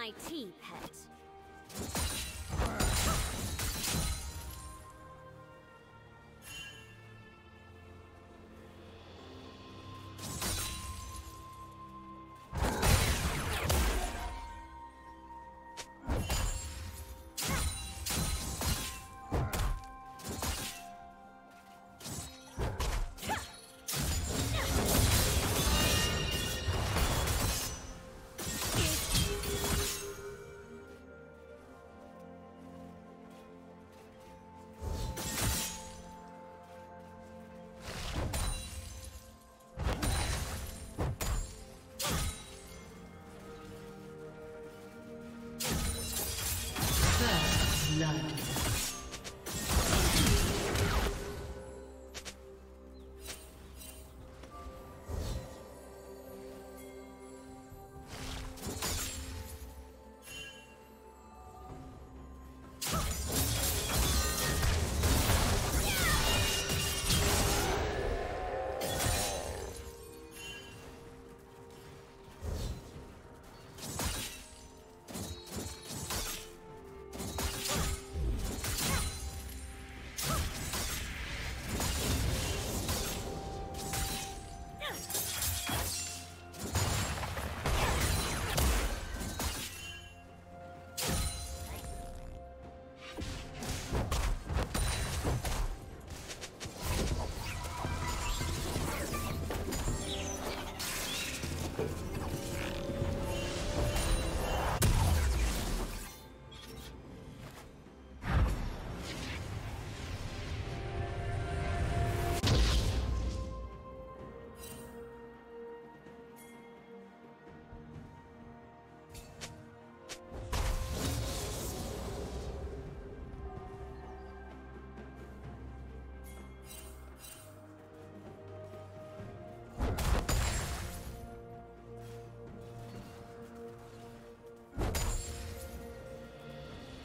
my tea, pet.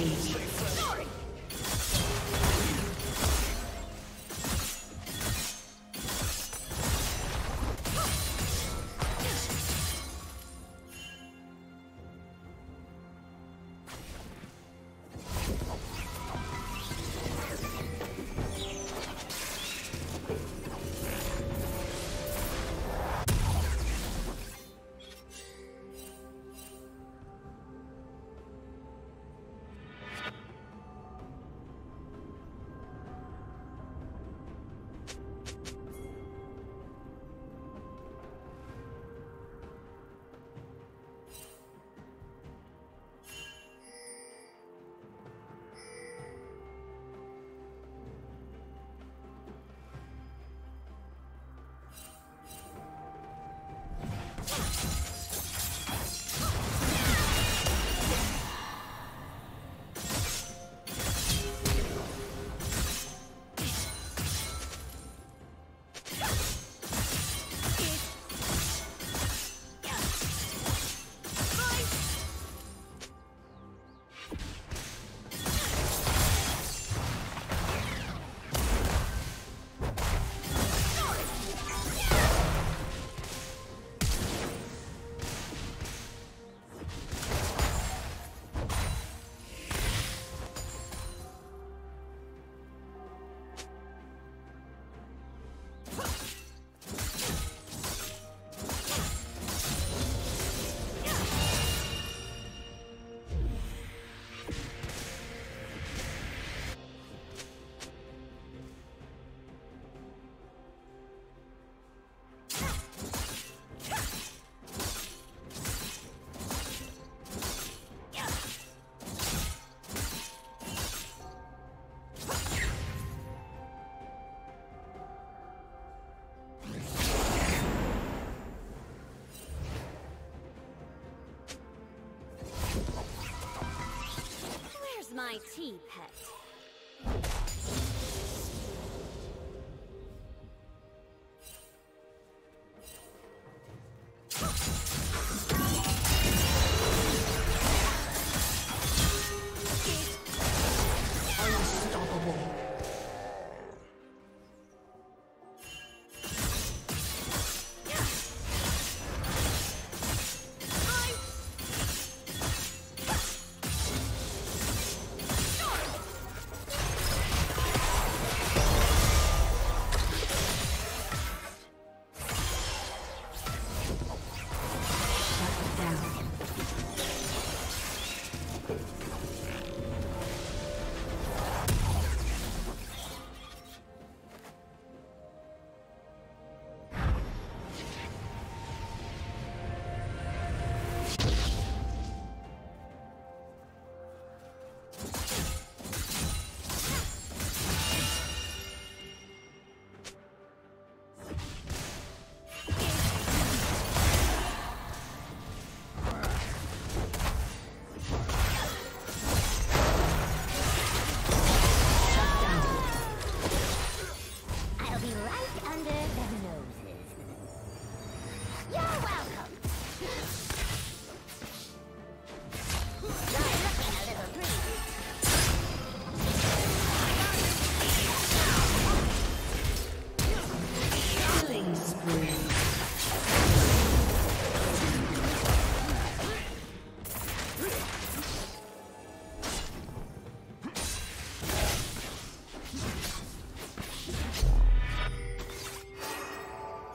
Rampage. My tea, pet.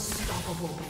Unstoppable.